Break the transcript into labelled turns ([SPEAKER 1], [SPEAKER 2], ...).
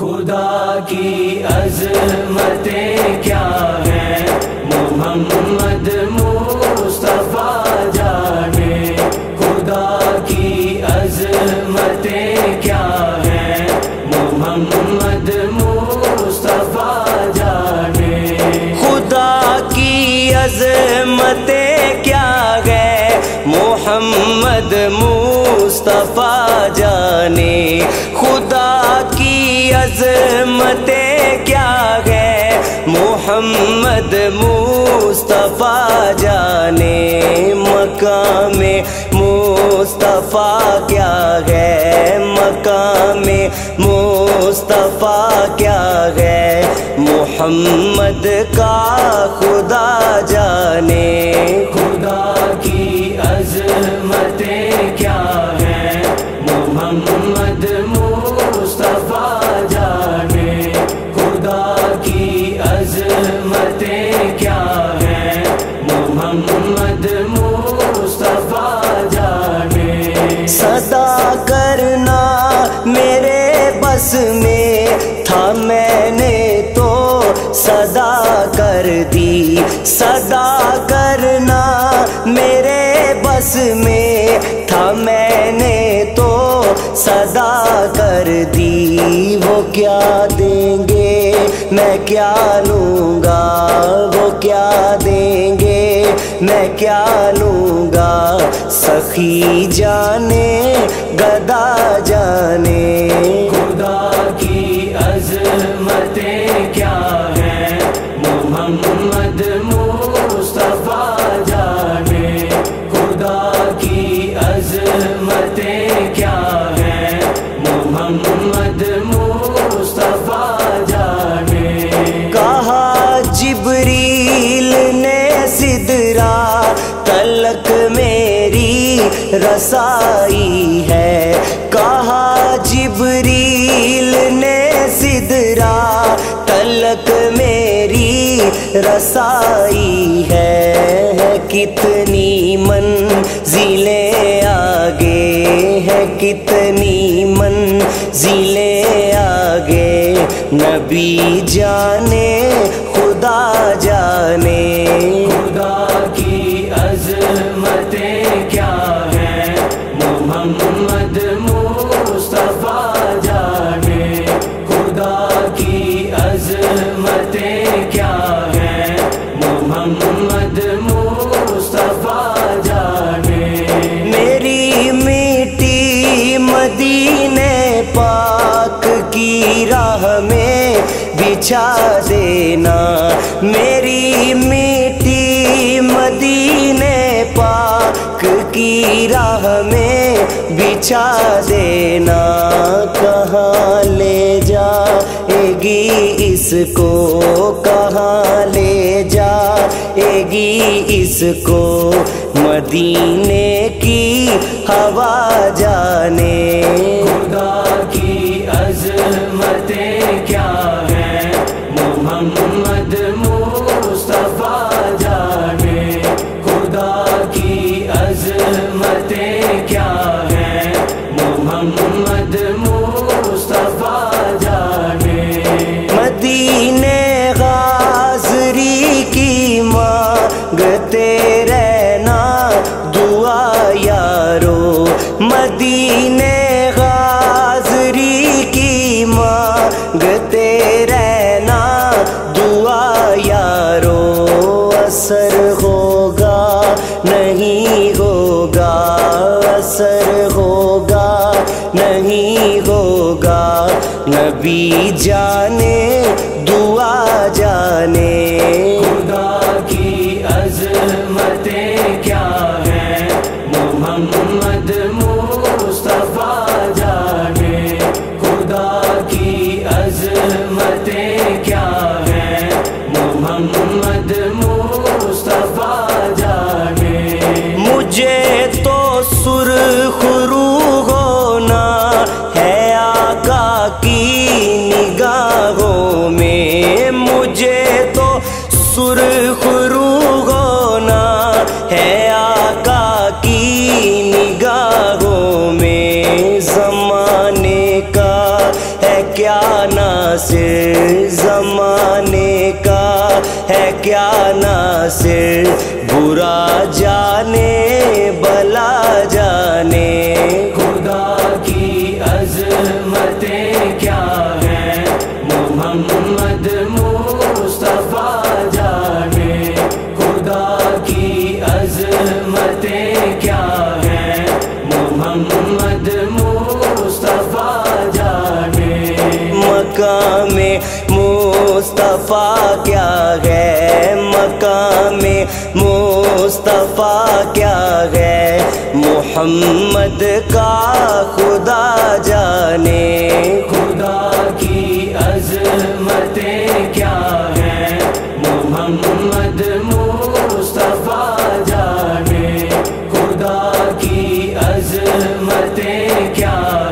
[SPEAKER 1] खुदा की अजमतें क्या है? मोहम्मद मुस्तफ़ा जाने। खुदा की अजमतें क्या है? मोहम्मद मुस्तफ़ा जाने।
[SPEAKER 2] खुदा की अजमतें क्या है? मोहम्मद मुस्तफ़ा जाने। खुदा की अजमतें क्या है? मोहम्मद मुस्तफ़ा जाने मकाम। मुस्तफ़ा क्या है? मकाम। मुस्तफ़ा क्या है? मोहम्मद का खुदा जाने।
[SPEAKER 1] खुदा
[SPEAKER 2] में था मैंने तो सदा कर दी, सदा करना मेरे बस में था मैंने तो सदा कर दी। वो क्या देंगे, मैं क्या लूँगा? वो क्या देंगे, मैं क्या लूँगा? सखी जाने गदा रसाई है। कहा जिबरील ने सिदरा, तलक मेरी रसाई है। कितनी मंजिलें आगे, है कितनी मंजिलें आगे। नबी जाने देना। मेरी मिट्टी मदीने पाक की राह में बिछा देना। कहाँ ले जाएगी इसको? कहाँ ले जाएगी इसको? मदीने की हवा जाने। मांगते रहना, दुआ यारो असर होगा, नहीं होगा असर होगा, नहीं होगा। नबी जाने, दुआ जाने
[SPEAKER 3] नासिर जमाने का है क्या नासिर? बुरा जाने बला जाने।
[SPEAKER 2] खुदा की अजमतें क्या है? मोहम्मद मुस्तफ़ा जाने। खुदा की मुस्तफ़ा
[SPEAKER 3] क्या है? मकाम मुस्तफ़ा क्या है? मोहम्मद का खुदा जाने।
[SPEAKER 2] खुदा की अजमतें क्या है? मोहम्मद मुस्तफ़ा जाने। खुदा की अजमतें क्या